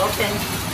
open.